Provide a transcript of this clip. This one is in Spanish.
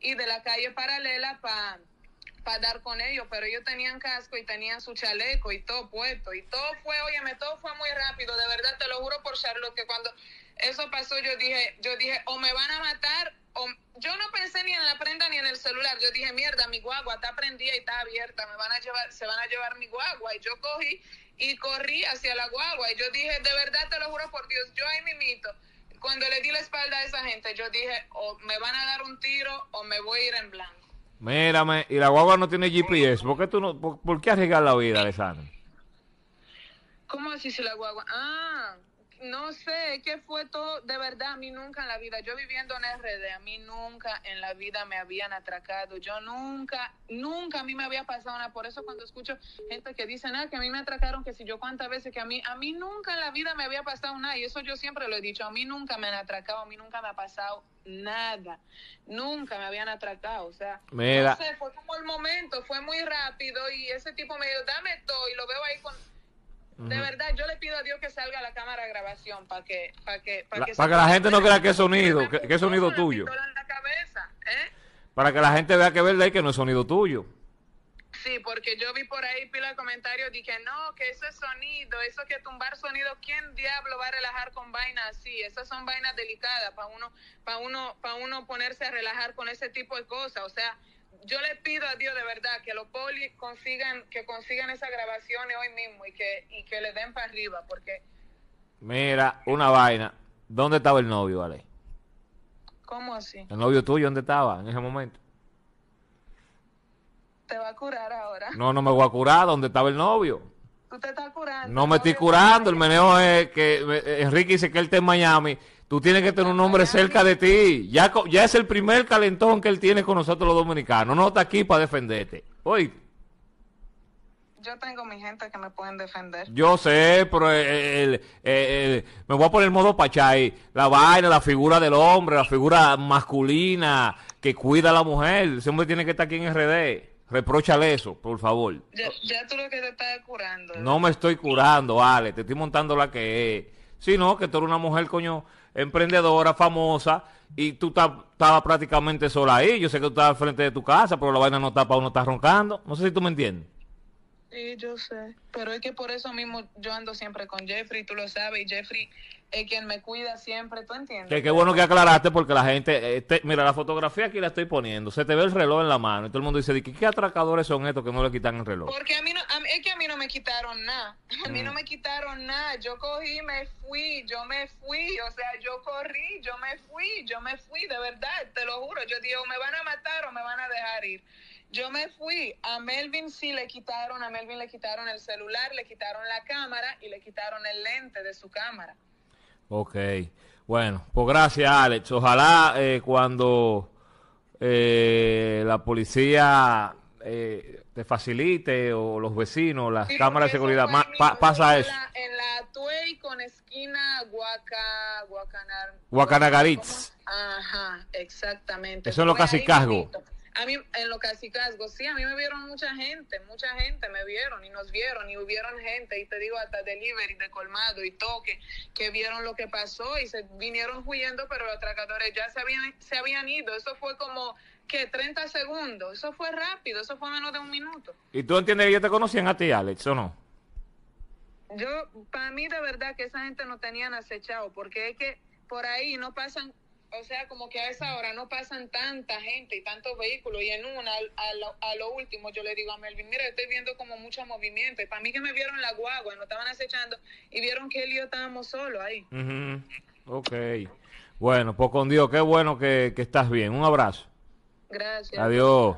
y de la calle paralela para para dar con ellos, pero ellos tenían casco y tenían su chaleco y todo puesto y todo fue, óyeme, todo fue muy rápido, de verdad te lo juro por Charlotte que cuando eso pasó yo dije, yo dije, o me van a matar o yo no pensé ni en la prenda ni en el celular, yo dije, mierda, mi guagua está prendida y está abierta, me van a llevar, se van a llevar mi guagua y yo cogí y corrí hacia la guagua y yo dije, de verdad te lo juro por Dios, yo ahí mimito cuando le di la espalda a esa gente, yo dije, o me van a dar un tiro o me voy a ir en blanco. Mírame, y la guagua no tiene GPS. ¿Por qué, tú no, por, por qué arriesgar la vida, Alessandra? ¿Cómo así si la guagua? Ah, no sé, ¿qué fue todo? De verdad, a mí nunca en la vida, yo viviendo en RD, a mí nunca en la vida me habían atracado. Yo nunca, nunca a mí me había pasado nada. Por eso cuando escucho gente que dice, nada, que a mí me atracaron, que si yo cuántas veces, que a mí, a mí nunca en la vida me había pasado nada. Y eso yo siempre lo he dicho, a mí nunca me han atracado, a mí nunca me ha pasado nada. Nunca me habían atracado. O sea, Mira. no sé, fue como el momento, fue muy rápido y ese tipo me dijo, dame todo y lo veo ahí con... De verdad, yo le pido a Dios que salga la cámara de grabación para que, para que, para La- que, para que la gente no crea que es sonido, que- que es sonido tuyo. la cabeza, ¿eh? Para que la gente vea que es verdad y que no es sonido tuyo. Sí, porque yo vi por ahí pila de comentarios, dije, no, que eso es sonido, eso que tumbar sonido, ¿quién diablo va a relajar con vainas así? Esas son vainas delicadas para uno, para uno, para uno ponerse a relajar con ese tipo de cosas. O sea, yo le pido a Dios de verdad que los polis consigan, que consigan esas grabaciones hoy mismo y que, y que le den para arriba, porque, Mira, una vaina. ¿Dónde estaba el novio, Ale? ¿cómo así? ¿El novio tuyo dónde estaba en ese momento? ¿Te va a curar ahora? No, no me voy a curar. ¿Dónde estaba el novio? ¿Tú te estás curando? No me estoy curando. El meneo es que eh, Enrique dice que él está en Miami. Tú tienes que tener un hombre cerca de ti. Ya, es el primer calentón que él tiene con nosotros los dominicanos. No está aquí para defenderte. Oye, Yo tengo mi gente que me pueden defender. yo sé, pero eh, el- eh, el- me voy a poner modo pachay. La vaina, la figura del hombre, la figura masculina que cuida a la mujer. Ese hombre tiene que estar aquí en RD. Repróchale eso, por favor. Ya, ya tú lo que te estás curando. No me estoy curando, vale, te estoy montando la que es. Si no, que tú eres una mujer, coño, emprendedora, famosa, y tú ta- estabas prácticamente sola ahí. Yo sé que tú estabas al frente de tu casa, pero la vaina no está para uno estar roncando. No sé si tú me entiendes. Sí, yo sé. Pero es que por eso mismo yo ando siempre con Jeffrey, tú lo sabes, y Jeffrey es quien me cuida siempre, ¿tú entiendes? Que qué bueno que aclaraste porque la gente, eh, te- mira, la fotografía aquí la estoy poniendo, se te ve el reloj en la mano y todo el mundo dice, "¿De ¿qué, qué atracadores son estos que no le quitan el reloj? Porque a mí no, es que a mí no me quitaron nada. A Mm. mí no me quitaron nada. Yo cogí, me fui, yo me fui. O sea, yo corrí, yo me fui, yo me fui, de verdad, te lo juro. Yo digo, me van a matar o me van a dejar ir. Yo me fui. A Melvin sí le quitaron, a Melvin le quitaron el celular, le quitaron la cámara y le quitaron el lente de su cámara. Ok, bueno, pues gracias Alex. Ojalá eh, cuando eh, la policía eh, te facilite o los vecinos, las Sí, cámaras de seguridad, ma- pa- pasa eso. En la Tuey con esquina Guaca, Guacanar. Guacanagaritz. Ajá, exactamente. Eso en lo ahí Cacicazgo. A mí, en lo Cacicazgo, sí, a mí me vieron mucha gente, mucha gente me vieron y nos vieron y hubieron gente, y te digo, hasta delivery de colmado y toque, que vieron lo que pasó y se vinieron huyendo, pero los atracadores ya se habían, se habían ido. Eso fue como, que 30 segundos, eso fue rápido, eso fue menos de un minuto. ¿Y tú entiendes que ellos te conocían a ti, Alex, o no? Yo, para mí de verdad que esa gente no tenían acechado, porque es que por ahí no pasan, o sea, como que a esa hora no pasan tanta gente y tantos vehículos, y en una, al- a lo, a lo último, yo le digo a Melvin, mira, estoy viendo como mucho movimiento, y para mí que me vieron la guagua, nos estaban acechando, y vieron que él y yo estábamos solos ahí. Ujú. Ok. Bueno, pues con Dios, qué bueno que, que estás bien. Un abrazo. Gracias. Adiós.